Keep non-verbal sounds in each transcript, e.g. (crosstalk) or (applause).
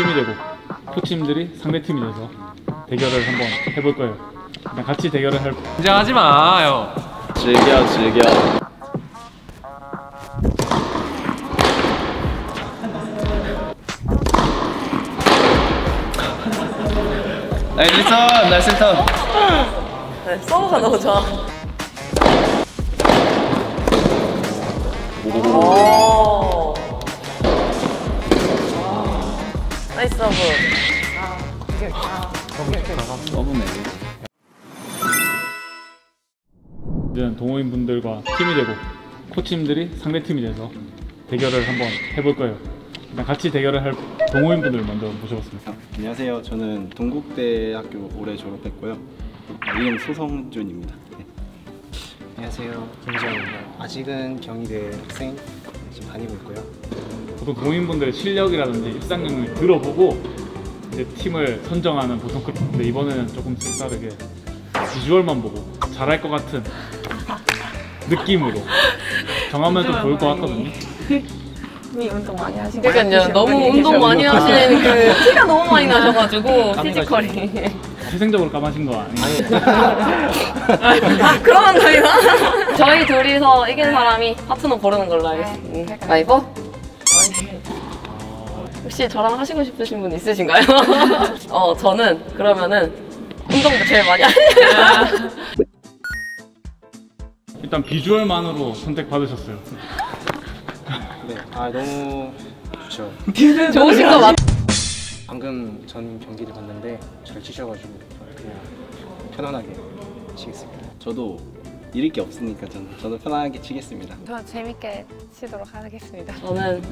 팀이 되고 코치님들이 상대 팀이 돼서 대결을 한번 해볼 거예요. 그냥 같이 대결을 할 긴장하지 마요. 즐겨 즐겨 nice return nice return 네, 서브가 너무 좋아. 오. nice serve. 서브네 이제는 동호인 분들과 팀이 되고 코치님들이 상대 팀이 돼서 대결을 한번 해볼 거예요. 그냥 같이 대결을 할 동호인 분들 먼저 모셔봤습니다. 안녕하세요. 저는 동국대학교 올해 졸업했고요. 아, 이름 소성준입니다. 네. 안녕하세요. 김지영입니다. 아직은 경희대 학생 지금 다니고 있고요. 보통 동호인 분들의 실력이라든지 입상 경력을 들어보고 이제 팀을 선정하는 보통 그 근데 이번에는 조금 색다르게 비주얼만 보고 잘할 것 같은 느낌으로 정하면 좀 좋을 것 같거든요. 그러니까요. 너무 운동 많이 하시는 (laughs) 그 티가 너무 많이 나셔가지고 피지컬이. 태생적으로 까마신 거 아니에요? (laughs) 그러면 저희가 (laughs) 저희 둘이서 이긴 사람이 파트너 고르는 걸로 하겠습니다. 가위보? 혹시 저랑 하시고 싶으신 분 있으신가요? (laughs) 어 저는 그러면은 운동도 제일 많이 하는 (laughs) 일단 비주얼만으로 선택받으셨어요. 네, 아 너무 좋죠. (laughs) 좋으신 거 맞. 방금 전 경기를 봤는데 잘 치셔가지고 그냥 편안하게 치겠습니다. 저도 잃을 게 없으니까 저는, 저는 편하게 치겠습니다. 더 재밌게 치도록 하겠습니다. 저는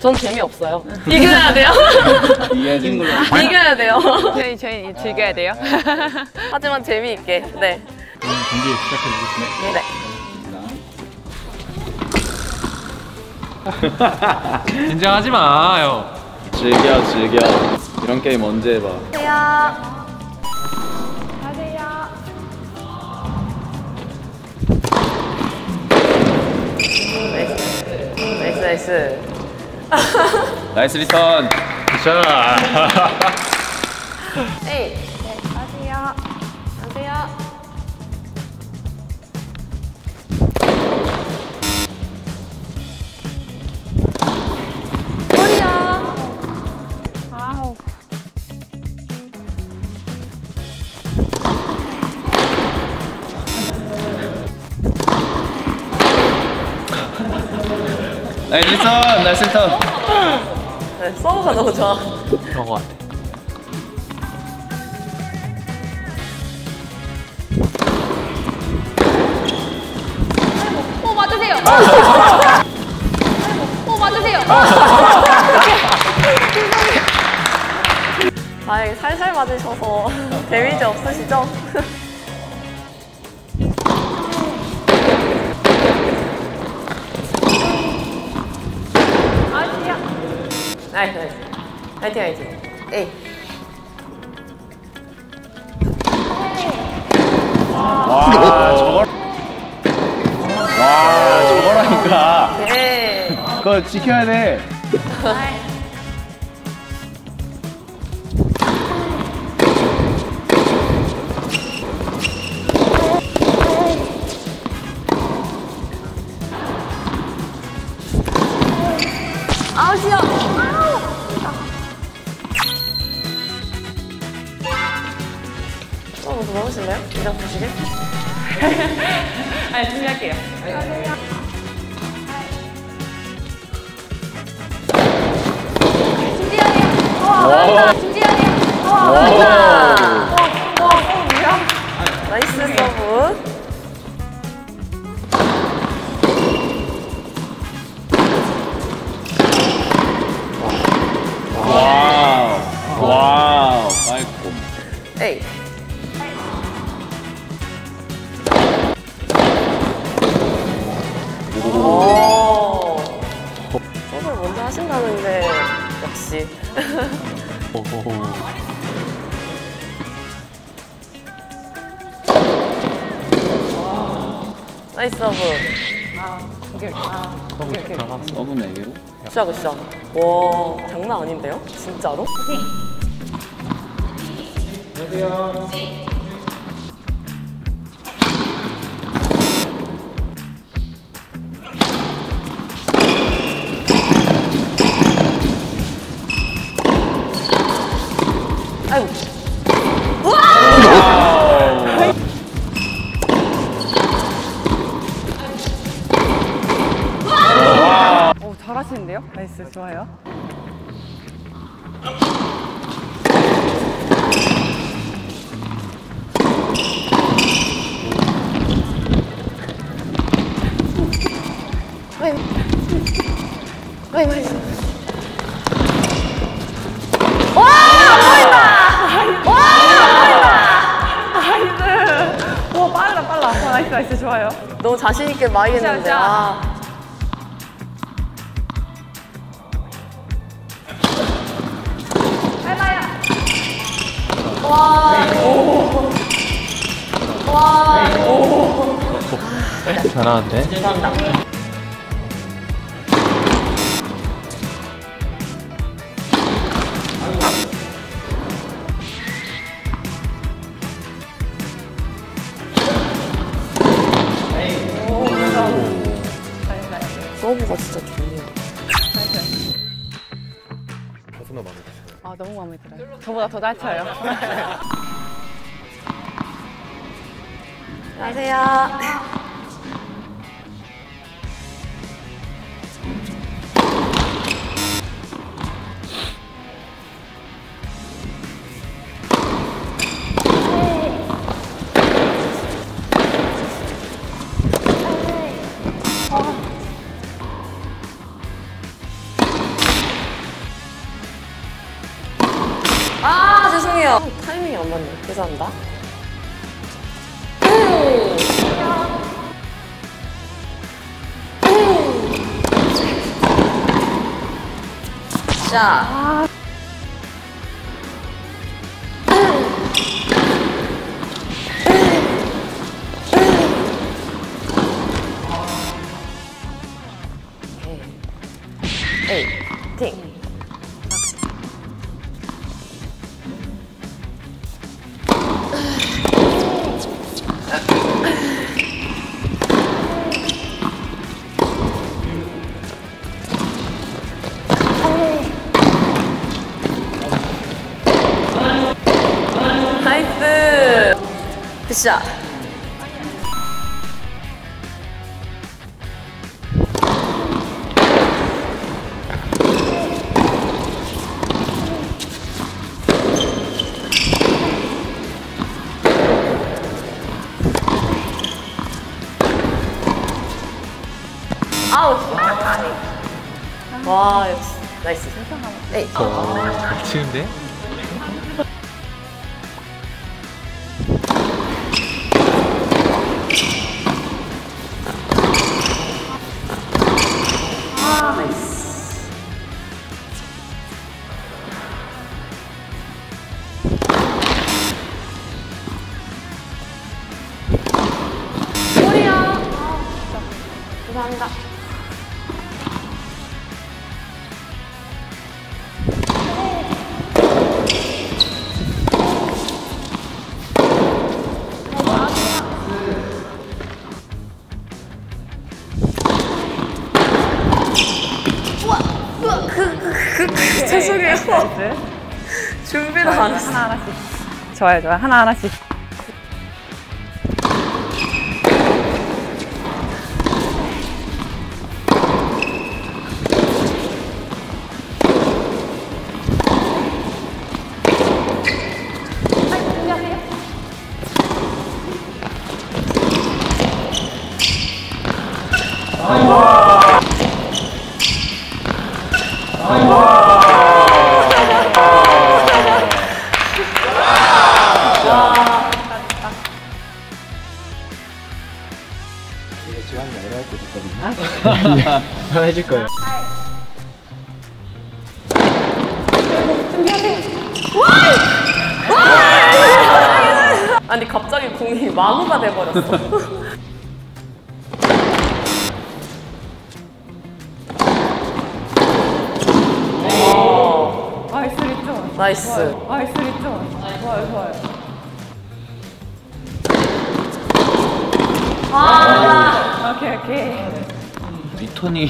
전 재미 없어요. (laughs) 이겨야 돼요. 걸로 (laughs) 이겨야 돼요. 저희 저희 즐겨야 돼요. (laughs) 하지만 재미있게. 네. 그럼 경기 시작해 보겠습니다. 네. 긴장하지 마요. 즐겨 즐겨 이런 게임 언제 해봐 가세요. 나이스 나이스. 나이스 (laughs) 리턴 에이. (laughs) (laughs) nice return 네, 서브가 너무 좋아. 그런 거 같아. 오 맞으세요. 오 맞으세요. 다행히 살살 맞으셔서 (laughs) damage 없으시죠? (laughs) 나이스 나이스 화이팅 화이팅. 에이. 와 저거라니까. 네. 그거 지켜야 돼 이장 보시게 아 준비할게요. 진지하게. 와. 진지하게. 와 나이스 서브 오케이, 오케이. 서브 4개로? 굿샷, 굿샷. 와, 장난 아닌데요? 진짜로? 아이고. 잘하시는데요? 나이스, 좋아요. 나이스! 오, 빨라, 빨라. 어, 나이스, 나이스, 좋아요. 너무 자신있게 많이 했는데. 자, 자. 아. 잘하는데? 서브가 진짜 좋네 아, 너무 마음에 들어요. 저보다 더잘 쳐요. (laughs) 안녕하세요. (laughs) 죄송합니다 자 에이 팅 샷 아우 와 역시 나이스 에이 잘 치는데? 준비를 안 했어 하나 하나씩. 좋아요, 좋아요. 하나 하나씩. 있나? 다 (laughs) 예. 해줄 거예요. 아니 갑자기 공이 마구가 돼버렸어. 어. nice return. nice. nice return. 좋아요 좋아요. 아. 오케이, 오케이. 리턴이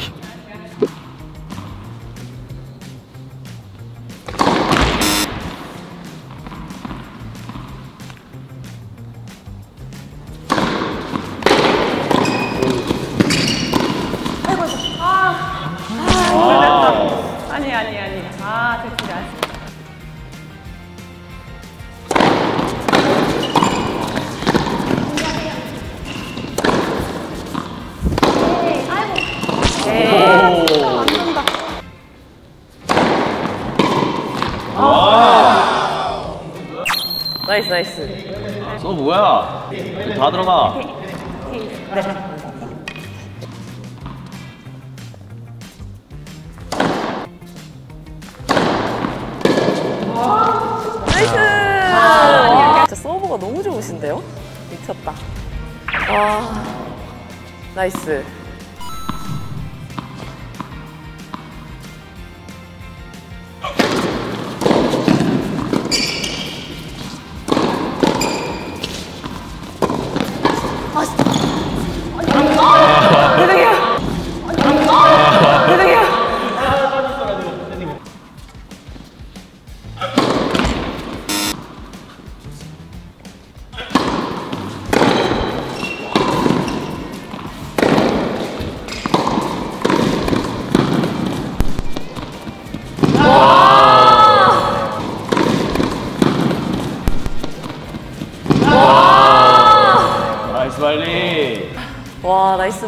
나이스, 나이스. 너 뭐야? 다 들어가. 나이스! 진짜 서브가 너무 좋으신데요? 미쳤다. 와. 나이스. 나이스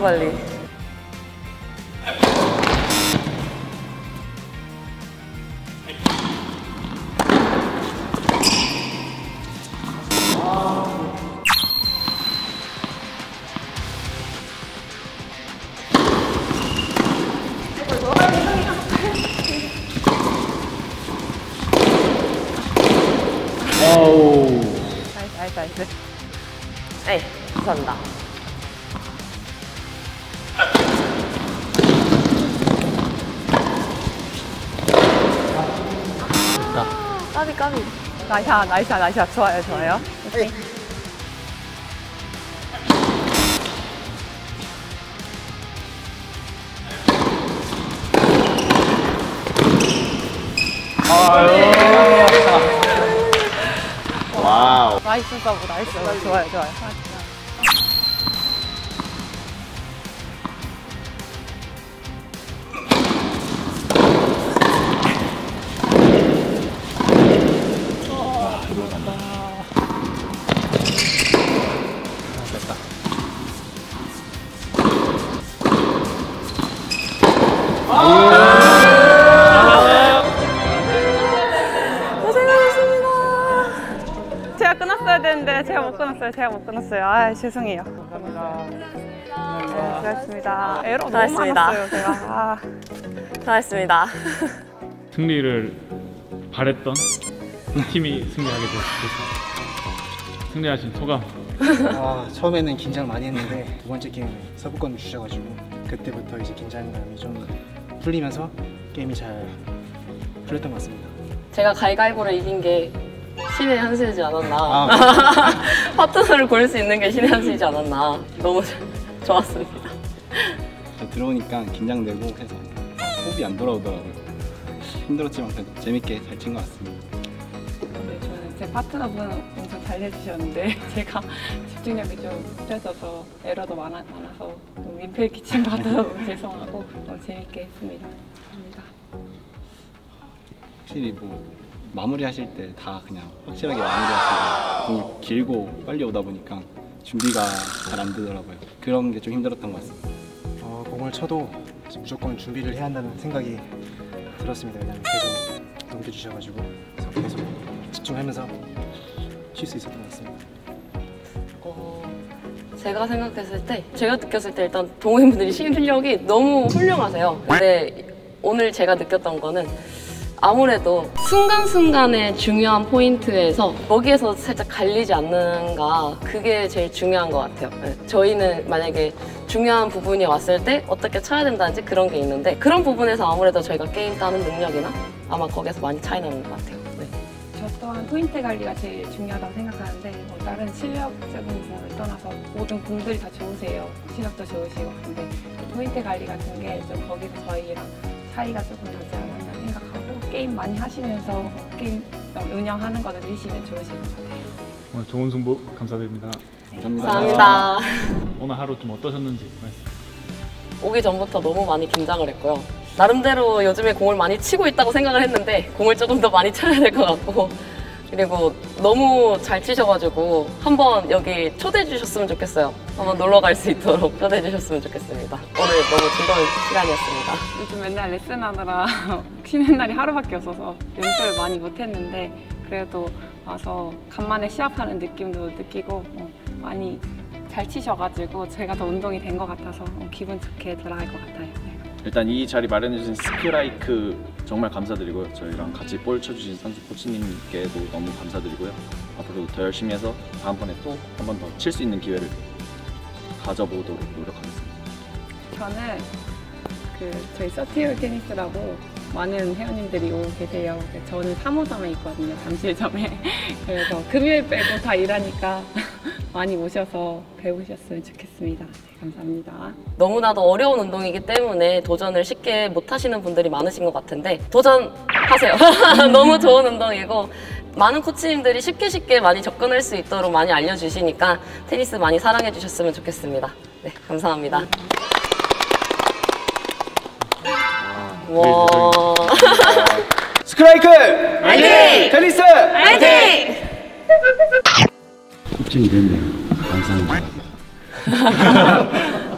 와, 나이스 발리. 나이스, 나이스, 나이스. 에이, 감사합니다. 나이샤, 나이샤, 나이샤. 좋아요, 좋아요. 오케이. (laughs) 와우. 나이스 서브, 나이스 서브. 좋아요, 좋아요. 제가 끊었어야 되는데 제가 못 끊었어요. 제가 못 끊었어요. 아, 죄송해요. 감사합니다. 네, 수고하셨습니다. 에러 너무 수고하셨습니다. 많았어요, 제가. 아. 잘했습니다. 승리를 바랬던 팀이 승리하게 됐습니다. 승리하신 소감. 아, 처음에는 긴장 많이 했는데 두 번째 게임 서브권 주셔가지고 그때부터 이제 긴장감이 좀 풀리면서 게임이 잘 풀렸던 것 같습니다. 제가 가위가위보를 이긴 게 신의 한 수이지 않았나. 아. (laughs) 파트너를 고를 수 있는 게 신의 한 수이지 않았나. 너무 (laughs) 좋았습니다. 들어오니까 긴장되고 해서 호흡이 안 돌아오더라고요. 힘들었지만 그래도 재밌게 잘 친 것 같습니다. 네, 저는 제 파트너분 엄청 잘 해주셨는데 (laughs) 제가 집중력이 좀 흐려져서 에러도 많아, 많아서 좀 민폐 끼친 것 같아서 너무 죄송하고 너무 재밌게 했습니다. 감사합니다. 확실히 뭐 마무리하실 때 다 그냥 확실하게 마무리하시고 길고 빨리 오다 보니까 준비가 잘 안 되더라고요. 그런 게 좀 힘들었던 것 같습니다. 어, 공을 쳐도 무조건 준비를 해야 한다는 생각이 들었습니다. 왜냐면 계속 넘겨주셔가지고 그래서 계속 집중하면서 칠수 있었던 것 같습니다. 어, 제가 생각했을 때, 제가 느꼈을 때 일단 동호인분들이 실력이 너무 훌륭하세요. 근데 오늘 제가 느꼈던 거는 아무래도 순간순간의 중요한 포인트에서 거기에서 살짝 갈리지 않는가 그게 제일 중요한 것 같아요. 네, 저희는 만약에 중요한 부분이 왔을 때 어떻게 쳐야 된다든지 그런 게 있는데 그런 부분에서 아무래도 저희가 게임 따는 능력이나 아마 거기에서 많이 차이 나는 것 같아요. 네. 저 또한 포인트 관리가 제일 중요하다고 생각하는데 뭐 다른 실력적인 부분을 떠나서 모든 공들이 다 좋으세요. 실력도 좋으시고 근데 포인트 관리 같은 게 좀 거기서 저희랑 차이가 조금 나지 생각하고 게임 많이 하시면서 게임 운영하는 거 늘리시면 좋으실 것 같아요. 오늘 좋은 승부 감사드립니다. 감사합니다. 오늘 하루 좀 어떠셨는지 말씀. 오기 전부터 너무 많이 긴장을 했고요. 나름대로 요즘에 공을 많이 치고 있다고 생각을 했는데 공을 조금 더 많이 쳐야 될 것 같고 그리고 너무 잘 치셔가지고 한번 여기 초대해 주셨으면 좋겠어요. 한번 놀러 갈 수 있도록 초대해 주셨으면 좋겠습니다. 오늘 너무 즐거운 시간이었습니다. 요즘 맨날 레슨하느라 (laughs) 쉬는 날이 하루밖에 없어서 연습을 많이 못했는데 그래도 와서 간만에 시합하는 느낌도 느끼고 어, 많이 잘 치셔가지고 제가 더 운동이 된 것 같아서 어, 기분 좋게 돌아갈 것 같아요. 네. 일단 이 자리 마련해주신 스크라이크 정말 감사드리고요. 저희랑 같이 볼 쳐주신 선수 코치님께도 너무 감사드리고요. 앞으로도 더 열심히 해서 다음번에 또 한 번 더 칠 수 있는 기회를 가져보도록 노력하겠습니다. 저는 그 저희 서티올 테니스라고 많은 회원님들이 오고 계세요. 저는 3호점에 있거든요. 잠실점에. (laughs) 그래서 금요일 빼고 다 일하니까 많이 오셔서 배우셨으면 좋겠습니다. 네, 감사합니다. 너무나도 어려운 운동이기 때문에 도전을 쉽게 못 하시는 분들이 많으신 것 같은데 도전하세요. (laughs) 너무 좋은 운동이고 많은 코치님들이 쉽게 쉽게 많이 접근할 수 있도록 많이 알려주시니까 테니스 많이 사랑해 주셨으면 좋겠습니다. 네, 감사합니다. 와. (laughs) 스크라이크! 화이팅! 테니스! 화이팅! 입증이 됐네요. 감사합니다. (laughs)